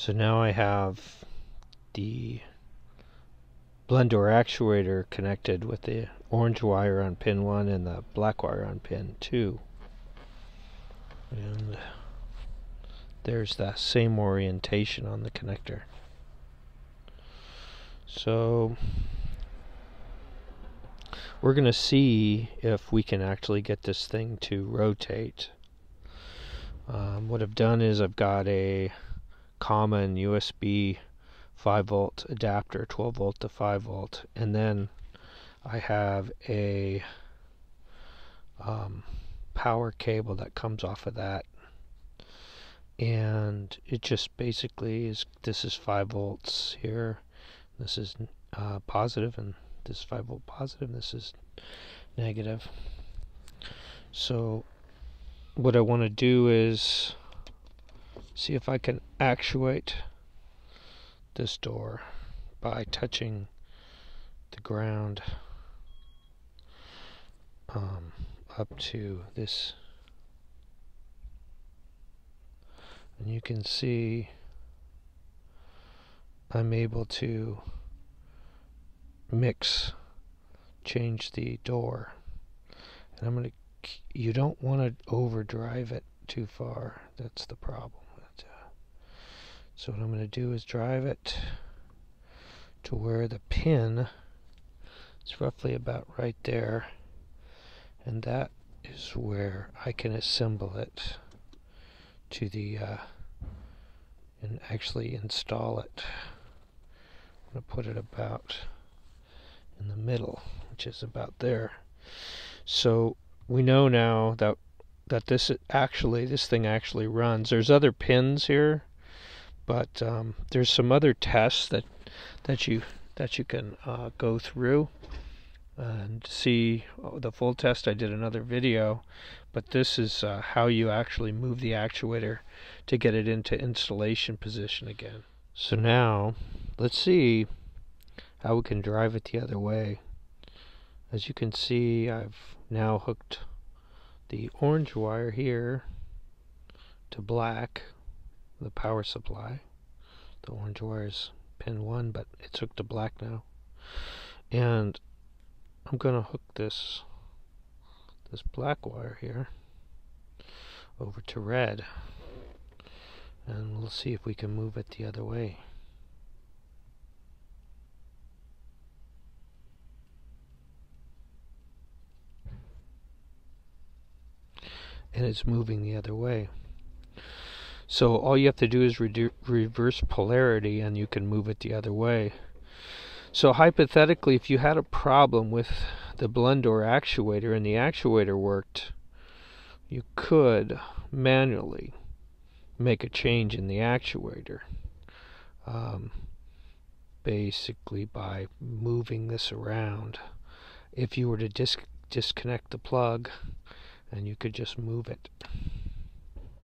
So now I have the blend door actuator connected with the orange wire on pin 1 and the black wire on pin 2. And there's that same orientation on the connector. So we're going to see if we can actually get this thing to rotate. Um, what I've done is I've got a common USB 5 volt adapter, 12 volt to 5 volt, and then I have a um, power cable that comes off of that. And it just basically is this is 5 volts here. This is uh, positive and this is 5 volt positive. This is negative. So what I want to do is see if I can actuate this door by touching the ground um, up to this. And you can see I'm able to mix change the door. And I'm going to you don't want to overdrive it too far. That's the problem so what I'm going to do is drive it to where the pin is roughly about right there and that is where I can assemble it to the uh, and actually install it. I'm going to put it about in the middle, which is about there. So we know now that that this actually this thing actually runs. There's other pins here, but um, there's some other tests that that you that you can uh, go through and see oh, the full test. I did another video, but this is uh, how you actually move the actuator to get it into installation position again. So now, let's see how we can drive it the other way. As you can see, I've now hooked the orange wire here to black, the power supply. The orange wire is pin 1, but it's hooked to black now. And I'm going to hook this this black wire here over to red and we'll see if we can move it the other way. And it's moving the other way. So all you have to do is reverse polarity and you can move it the other way. So hypothetically, if you had a problem with the blend door actuator and the actuator worked, you could manually make a change in the actuator. Um, basically by moving this around. If you were to dis disconnect the plug, and you could just move it.